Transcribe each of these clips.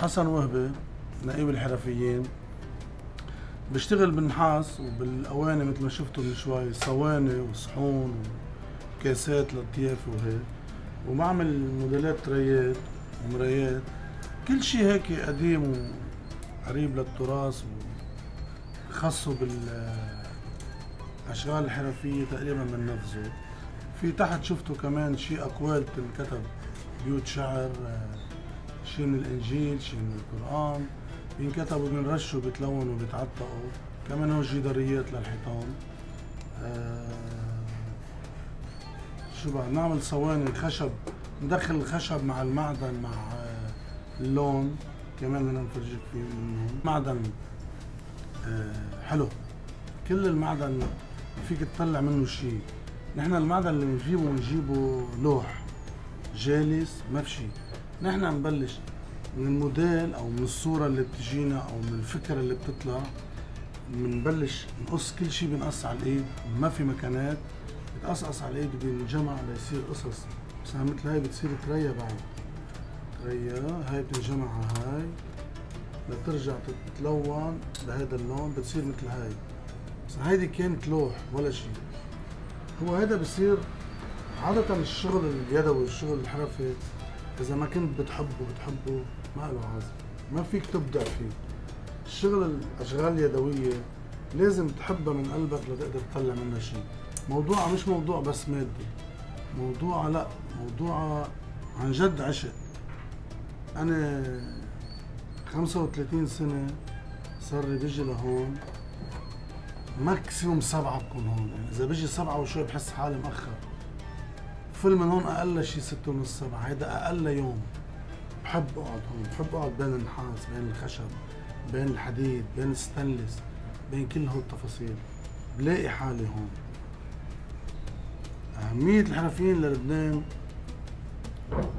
حسن وهبة نقيب الحرفيين بشتغل بالنحاس وبالأواني مثل ما شفتوا من شوي صواني وصحون وكاسات للطيافه وهيك. وبعمل موديلات تريات ومرايات. كل شيء هيك قديم وقريب للتراث وخصه بالأشغال الحرفية تقريبا بننفذه في تحت شفتوا كمان شيء أقوال تنكتب بيوت شعر شيء من الإنجيل شيء من القرآن؟ بينكتبوا بينرشوا بيتلونوا بيتعطقوا كمان هون جداريات للحيطان. آه شو بعد نعمل صواني خشب ندخل الخشب مع المعدن مع آه اللون. كمان بدنا نفرجيك فيه منهم معدن آه حلو. كل المعدن فيك تطلع منه شيء نحن المعدن اللي بنجيبه بنجيبه لوح جالس ما في شيء نحن نبلش من الموديل أو من الصورة اللي بتجينا أو من الفكرة اللي بتطلع. بنبلش نقص كل شيء بنقص على الإيد. ما في مكانات بتقصقص على الإيد وبينجمع ليصير قصص. بس مثل هاي بتصير تريا بعد. تريا هاي بتنجمع على هاي. لترجع تتلون بهذا اللون بتصير مثل هاي. بس هيدي كانت لوح ولا شيء هو هذا بصير عادة الشغل اليدوي الشغل الحرفي. إذا ما كنت بتحبه بتحبه ما له عازم. ما فيك تبدع فيه. الشغل الأشغال اليدوية لازم تحبها من قلبك لتقدر تطلع منها شيء. موضوعها مش موضوع بس مادي. موضوعها لا موضوعها عن جد عشق. أنا 35 سنة صار لي بيجي لهون. maximum سبعة بكون هون. يعني إذا بيجي سبعة وشوي بحس حالي مأخر. فل من هون أقل شيء ستة ونص سبعة هيدا أقل يوم. بحب أقعد هون بحب أقعد بين النحاس بين الخشب بين الحديد بين الستانلس بين كل هول التفاصيل بلاقي حالي هون. أهمية الحرفيين للبنان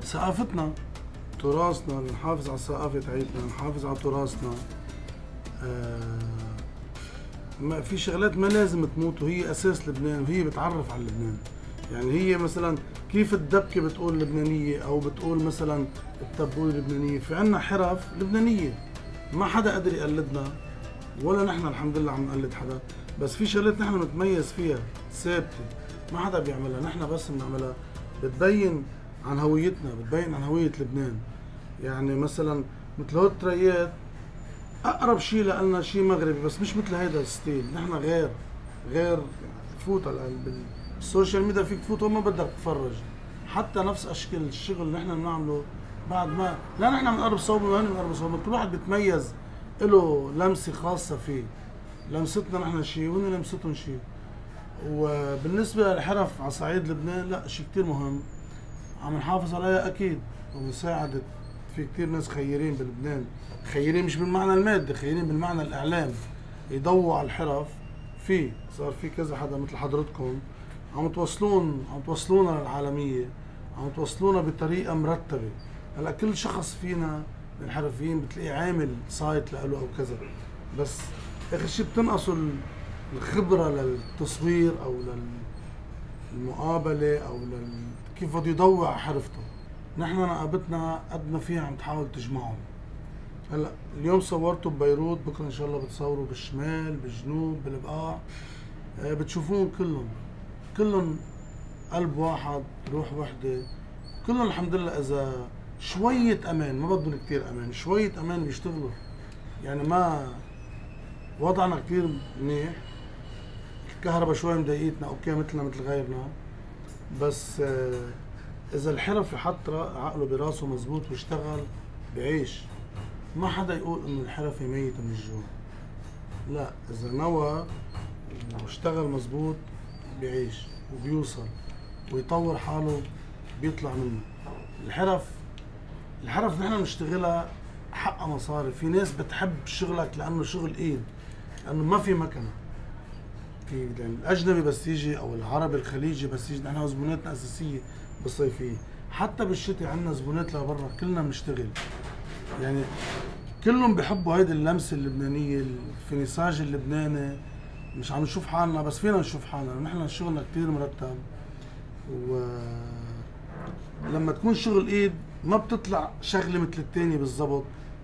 ثقافتنا تراثنا نحافظ على الثقافة تاعتنا نحافظ على تراثنا. آه ما في شغلات ما لازم تموت وهي أساس لبنان وهي بتعرف على لبنان. يعني هي مثلا كيف الدبكة بتقول لبنانية أو بتقول مثلا التبوله لبنانيه في عنا حرف لبنانية. ما حدا قدر يقلدنا ولا نحن الحمد لله عم نقلد حدا. بس في شغلات نحن متميز فيها ثابتة. ما حدا بيعملها. نحن بس بنعملها. بتبين عن هويتنا بتبين عن هوية لبنان. يعني مثلا مثل هول التريات أقرب شيء لنا شيء مغربي بس مش مثل هيدا ال style. نحن غير غير فوت بال social media فيك تفوت وما بدك تتفرج حتى نفس أشكال الشغل اللي نحن بنعمله بعد ما لا نحن بنقرب صوب ولا بنقرب صوب. كل واحد بيتميز له لمسة خاصة فيه. لمستنا نحن شيء وهن لمستهم شيء. وبالنسبة للحرف على صعيد لبنان لا شيء كثير مهم. عم نحافظ عليها أكيد. ومساعده في كثير ناس خيرين بلبنان. خيرين مش بالمعنى المادي خيرين بالمعنى الإعلام. يضووا على الحرف. في صار في كذا حدا مثل حضرتكم. عم توصلون عم توصلونا للعالمية عم توصلونا بطريقة مرتبة. هلأ كل شخص فينا من الحرفيين بتلاقيه عامل سايت له أو كذا. بس اخر شيء بتنقصوا الخبرة للتصوير أو للمقابلة أو لل... كيف بده يضوي على حرفته؟ نحن نقابتنا قد ما فيها عم تحاول تجمعهم. هلأ اليوم صورته ببيروت بكرة إن شاء الله بتصوروا بالشمال بالجنوب بالبقاع. آه، بتشوفون كلهم. كلهم قلب واحد روح وحدة. كلهم الحمد لله إذا شوية أمان ما بدهم كثير أمان شوية أمان بيشتغلوا. يعني ما وضعنا كثير منيح. الكهرباء شوي مضايقتنا أوكي مثلنا مثل غيرنا. بس آه إذا الحرف يحط عقله براسه مزبوط واشتغل بعيش. ما حدا يقول إنه الحرفي ميت من الجوع. لا إذا نوى واشتغل مزبوط بيعيش وبيوصل ويطور حاله بيطلع منه. الحرف الحرف نحن بنشتغلها حقها مصاري. في ناس بتحب شغلك لأنه شغل إيد لأنه ما في مكنة. في يعني الأجنبي بس يجي أو العربي الخليجي بس يجي نحن زبوناتنا أساسية بالصيفية. حتى بالشتاء عندنا زبونات لبرا كلنا بنشتغل. يعني كلهم بحبوا هيدي اللمسة اللبنانية الفينيساج اللبناني مش عم نشوف حالنا بس فينا نشوف حالنا نحن شغلنا كثير مرتب. و لما تكون شغل إيد ما بتطلع شغلة مثل الثانية بالضبط.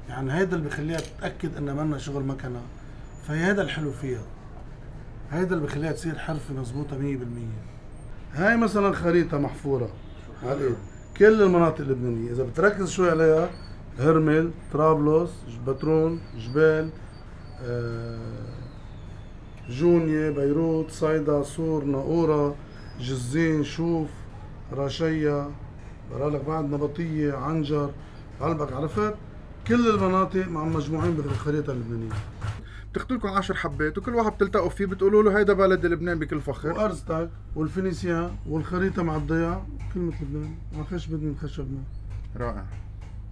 يعني هيدا اللي بخليها تتاكد انها منا شغل مكنه فهي هذا الحلو فيها. هيدا اللي بخليها تصير حرفة مزبوطة 100% هاي مثلا خريطة محفورة. على الايد كل المناطق اللبنانية. إذا بتركز شوي عليها هرمل طرابلس بترون جبال آه، جونيا بيروت صيدا صور ناقورة جزين شوف راشيا برالك بعد نبطية عنجر. قلبك عرفت؟ كل المناطق مع مجموعين بالخريطة اللبنانية بتاخذوا لكم 10 حبات وكل واحد بتلتقوا فيه بتقولوا له هيدا بلد لبنان بكل فخر. وارزتك والفينيسيان والخريطة مع الضياع كلمة لبنان. مع خشبة من خشبنا رائع.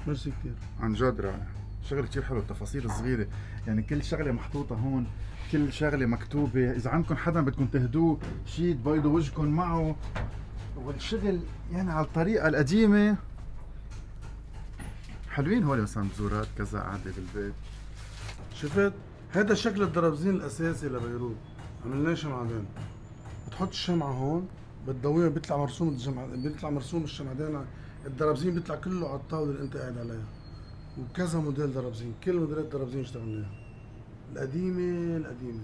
ميرسي كثير عن جد رائع. شغل كتير حلو التفاصيل الصغيرة. يعني كل شغلة محطوطة هون كل شغلة مكتوبة. إذا عندكم حدا بدكم تهدوه شيء تبيضوا وجهكم معه. والشغل يعني على الطريقة القديمة. حلوين هول مثلا بزورات كذا قاعدة بالبيت. شفت؟ هذا شكل الدرابزين الأساسي لبيروت. عملناه شمعدان بتحط الشمعة هون بتضويها بيطلع مرسوم الجمع بيطلع مرسوم الشمعدان الدرابزين بيطلع كله على الطاولة اللي أنت قاعد عليها. وكذا موديل درابزين كل موديلات درابزين اشتغلناها. القديمة القديمة.